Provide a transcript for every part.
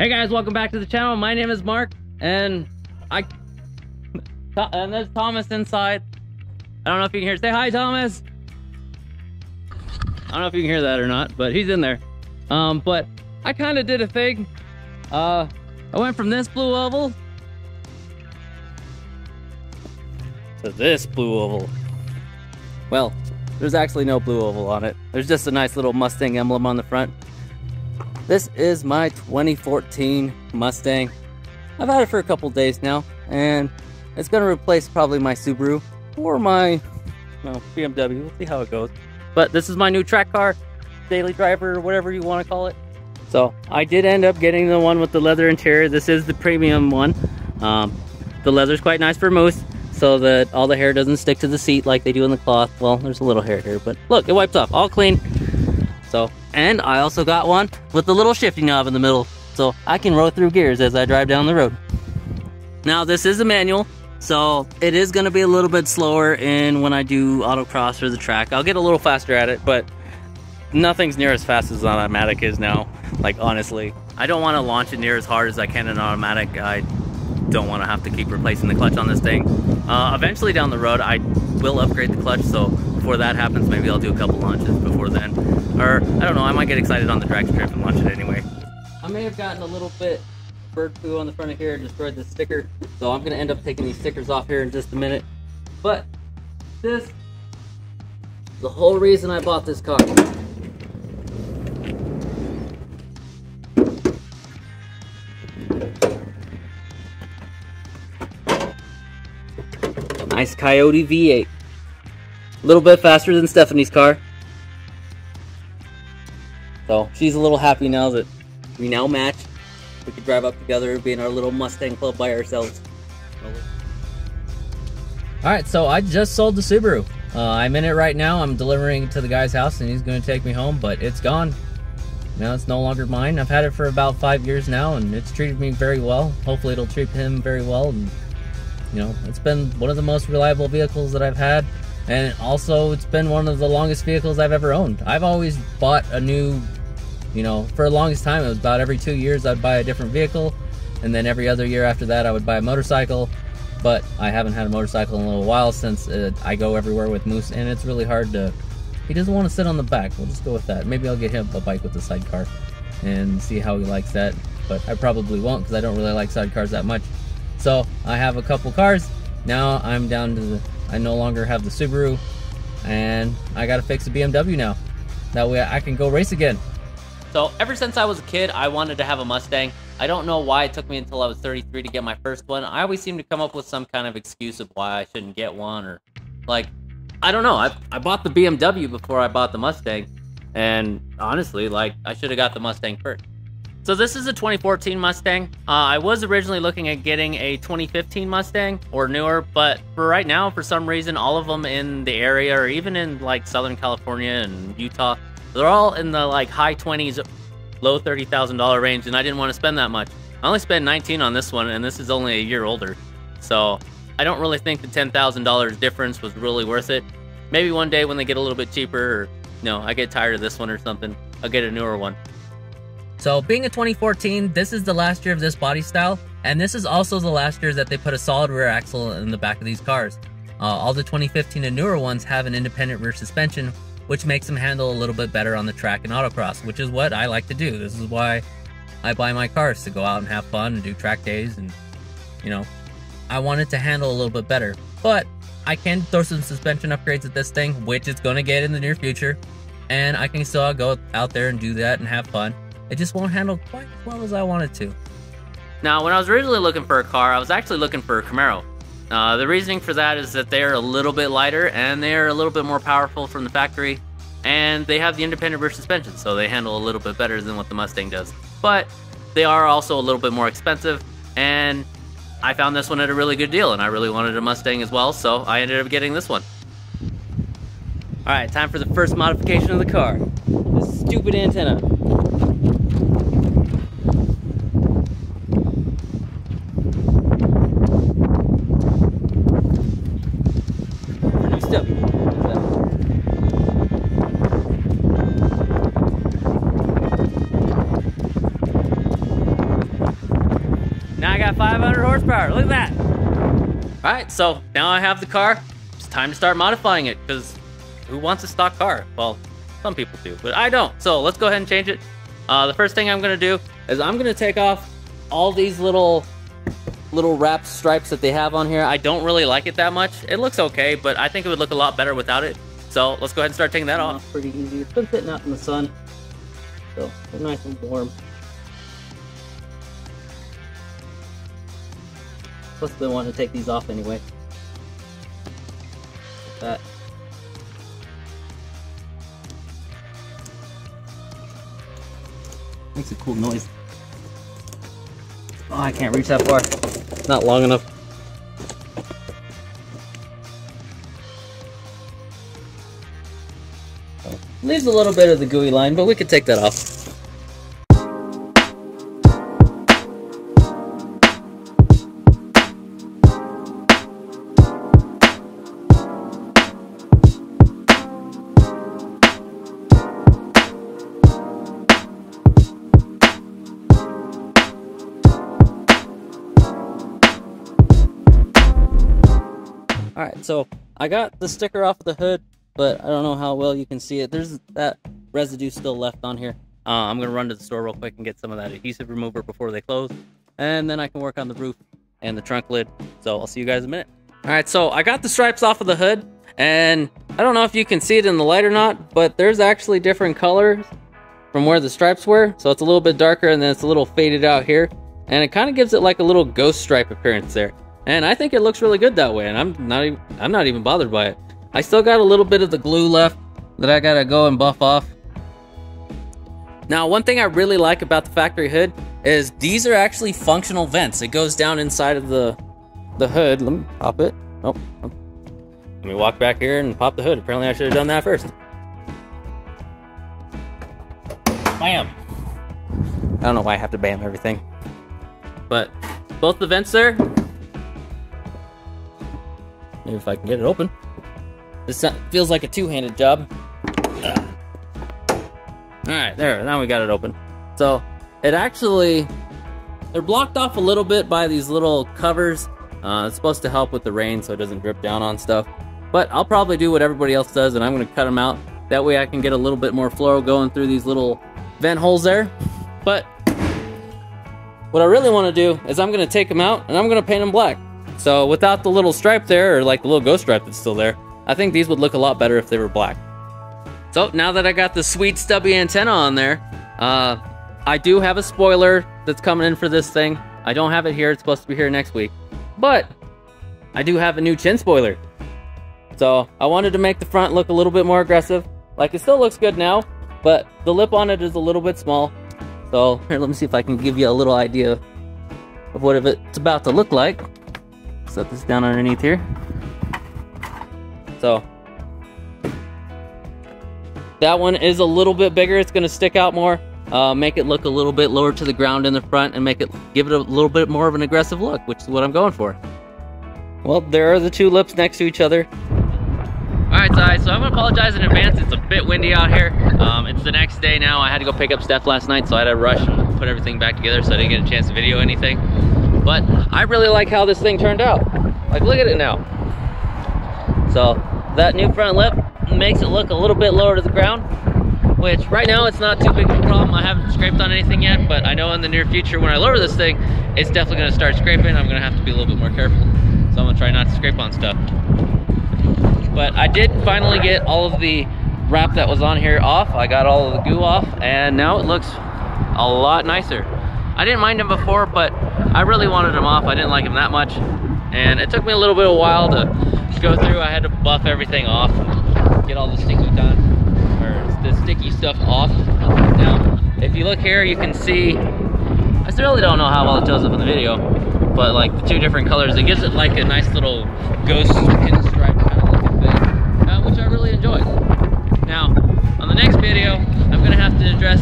Hey guys, welcome back to the channel. My name is Mark, and I and there's Thomas inside. I don't know if you can hear. Say hi, Thomas. I don't know if you can hear that or not, but he's in there. Um, but I kind of did a thing. Uh, I went from this blue oval to this blue oval. Well, there's actually no blue oval on it. There's just a nice little Mustang emblem on the front. This is my 2014 Mustang. I've had it for a couple days now, and it's gonna replace probably my Subaru or my well, BMW. We'll see how it goes. But this is my new track car, daily driver, whatever you want to call it. So I did end up getting the one with the leather interior. This is the premium one. Um, the leather's quite nice for moose so that all the hair doesn't stick to the seat like they do in the cloth. Well, there's a little hair here, but look, it wipes off, all clean. So, and I also got one with the little shifting knob in the middle, so I can roll through gears as I drive down the road. Now, this is a manual, so it is going to be a little bit slower in when I do autocross or the track. I'll get a little faster at it, but nothing's near as fast as an automatic is now. Like, honestly, I don't want to launch it near as hard as I can in automatic. I don't want to have to keep replacing the clutch on this thing. Uh, eventually down the road, I will upgrade the clutch, so before that happens, maybe I'll do a couple launches before then. Or, I don't know, I might get excited on the drag strip and launch it anyway. I may have gotten a little bit bird poo on the front of here and destroyed the sticker, so I'm going to end up taking these stickers off here in just a minute. But, this the whole reason I bought this car. Nice Coyote V8. A little bit faster than Stephanie's car. So she's a little happy now that we now match. We could drive up together and be in our little Mustang club by ourselves. Alright, so I just sold the Subaru. Uh, I'm in it right now. I'm delivering it to the guy's house and he's going to take me home, but it's gone. Now it's no longer mine. I've had it for about five years now and it's treated me very well. Hopefully it'll treat him very well. And, you know, it's been one of the most reliable vehicles that I've had. And also, it's been one of the longest vehicles I've ever owned. I've always bought a new, you know, for the longest time, it was about every two years I'd buy a different vehicle. And then every other year after that, I would buy a motorcycle. But I haven't had a motorcycle in a little while since uh, I go everywhere with Moose, and it's really hard to. He doesn't want to sit on the back. We'll just go with that. Maybe I'll get him a bike with the sidecar and see how he likes that. But I probably won't because I don't really like sidecars that much. So I have a couple cars. Now I'm down to the I no longer have the Subaru, and I gotta fix the BMW now. That way I can go race again. So ever since I was a kid, I wanted to have a Mustang. I don't know why it took me until I was 33 to get my first one. I always seem to come up with some kind of excuse of why I shouldn't get one, or like, I don't know. I, I bought the BMW before I bought the Mustang, and honestly, like, I should have got the Mustang first. So this is a 2014 Mustang. Uh, I was originally looking at getting a 2015 Mustang or newer, but for right now, for some reason, all of them in the area or even in like Southern California and Utah, they're all in the like high 20s, low $30,000 range, and I didn't want to spend that much. I only spent 19 on this one, and this is only a year older. So I don't really think the $10,000 difference was really worth it. Maybe one day when they get a little bit cheaper, or you know, I get tired of this one or something, I'll get a newer one. So being a 2014, this is the last year of this body style, and this is also the last year that they put a solid rear axle in the back of these cars. Uh, all the 2015 and newer ones have an independent rear suspension, which makes them handle a little bit better on the track and autocross, which is what I like to do. This is why I buy my cars to go out and have fun and do track days, and you know, I want it to handle a little bit better. But I can throw some suspension upgrades at this thing, which it's going to get in the near future, and I can still go out there and do that and have fun it just won't handle quite as well as I wanted to. Now, when I was originally looking for a car, I was actually looking for a Camaro. Uh, the reasoning for that is that they're a little bit lighter and they're a little bit more powerful from the factory, and they have the independent rear suspension, so they handle a little bit better than what the Mustang does. But they are also a little bit more expensive, and I found this one at a really good deal, and I really wanted a Mustang as well, so I ended up getting this one. Alright, time for the first modification of the car. This stupid antenna. Now I got 500 horsepower. Look at that. All right, so now I have the car. It's time to start modifying it because who wants a stock car? Well, some people do, but I don't. So let's go ahead and change it. Uh, the first thing I'm gonna do is I'm gonna take off all these little little wrap stripes that they have on here. I don't really like it that much. It looks okay, but I think it would look a lot better without it. So let's go ahead and start taking that off. Pretty easy. It's been sitting out in the sun, so it's nice and warm. Plus, they want to take these off anyway. Like that. Makes a cool noise. Oh, I can't reach that far. Not long enough. Leaves a little bit of the gooey line, but we could take that off. So I got the sticker off of the hood, but I don't know how well you can see it. There's that residue still left on here. Uh, I'm gonna run to the store real quick and get some of that adhesive remover before they close, and then I can work on the roof and the trunk lid. So I'll see you guys in a minute. All right, so I got the stripes off of the hood, and I don't know if you can see it in the light or not, but there's actually different colors from where the stripes were. So it's a little bit darker, and then it's a little faded out here, and it kind of gives it like a little ghost stripe appearance there and I think it looks really good that way. And I'm not even, I'm not even bothered by it. I still got a little bit of the glue left that I gotta go and buff off. Now, one thing I really like about the factory hood is these are actually functional vents. It goes down inside of the the hood. Let me pop it. Oh, oh. let me walk back here and pop the hood. Apparently, I should have done that first. Bam. I don't know why I have to bam everything, but both the vents there Maybe if I can get it open. This feels like a two-handed job. Alright, there, now we got it open. So, it actually, they're blocked off a little bit by these little covers. Uh, it's supposed to help with the rain so it doesn't drip down on stuff. But I'll probably do what everybody else does and I'm going to cut them out. That way I can get a little bit more flow going through these little vent holes there. But what I really want to do is I'm going to take them out and I'm going to paint them black. So without the little stripe there, or like the little ghost stripe that's still there, I think these would look a lot better if they were black. So now that I got the sweet stubby antenna on there, uh, I do have a spoiler that's coming in for this thing. I don't have it here, it's supposed to be here next week. But I do have a new chin spoiler. So I wanted to make the front look a little bit more aggressive. Like it still looks good now, but the lip on it is a little bit small. So here, let me see if I can give you a little idea of what it's about to look like set this down underneath here. So that one is a little bit bigger. It's going to stick out more, uh, make it look a little bit lower to the ground in the front, and make it give it a little bit more of an aggressive look, which is what I'm going for. Well, there are the two lips next to each other. Alright guys, so I'm gonna apologize in advance. It's a bit windy out here. Um, it's the next day now. I had to go pick up Steph last night, so I had to rush and put everything back together so I didn't get a chance to video anything. But I really like how this thing turned out. Like, look at it now. So, that new front lip makes it look a little bit lower to the ground, which right now it's not too big of a problem. I haven't scraped on anything yet, but I know in the near future when I lower this thing, it's definitely gonna start scraping. I'm gonna have to be a little bit more careful. So I'm gonna try not to scrape on stuff. But I did finally get all of the wrap that was on here off. I got all of the goo off, and now it looks a lot nicer. I didn't mind him before, but I really wanted him off. I didn't like him that much. And it took me a little bit of a while to go through. I had to buff everything off, get all the sticky done, or the sticky stuff off. Now, if you look here, you can see, I still really don't know how well it shows up in the video, but like the two different colors, it gives it like a nice little ghost pinstripe kind of looking thing, uh, which I really enjoyed. Now, on the next video, I'm gonna have to address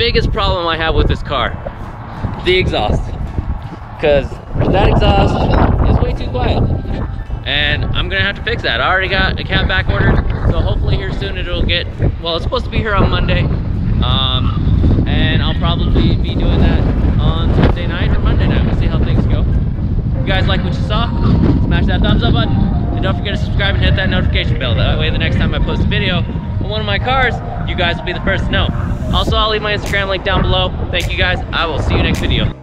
biggest problem I have with this car, the exhaust. Because that exhaust is way too quiet. And I'm gonna have to fix that. I already got a cat back ordered, so hopefully here soon it'll get, well, it's supposed to be here on Monday. Um, and I'll probably be doing that on Tuesday night or Monday night. We'll see how things go. If you guys like what you saw, smash that thumbs up button. And don't forget to subscribe and hit that notification bell. That way the next time I post a video on one of my cars, you guys will be the first to know. Also, I'll leave my Instagram link down below. Thank you guys. I will see you next video.